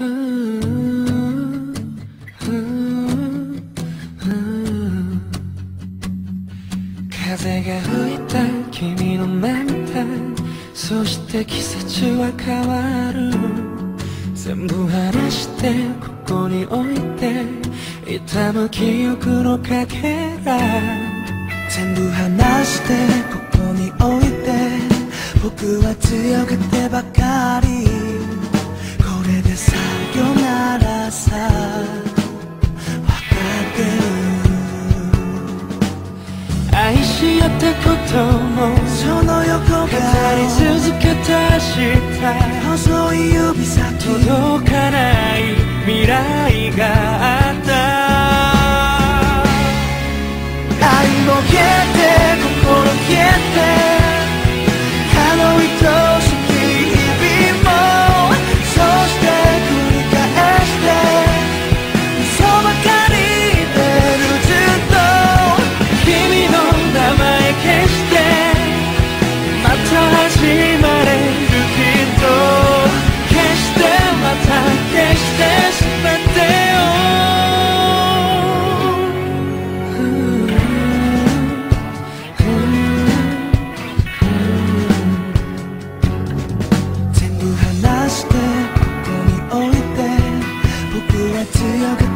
風が吹いた君の涙そして季節は変わる。全部話してここに置いて痛む記憶のかけら。全部話してここに置いて僕は強がってばかり。こともその横が語り続けた明日。細い指先届かない未来があった愛も消えてして